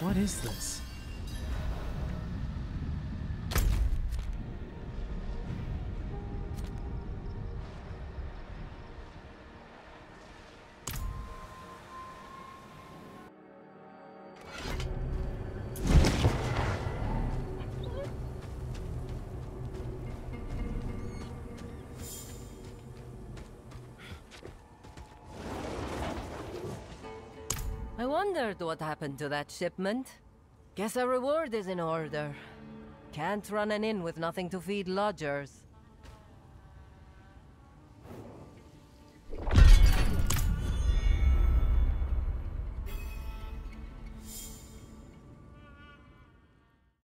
What is this? I wondered what happened to that shipment. Guess a reward is in order. Can't run an inn with nothing to feed lodgers.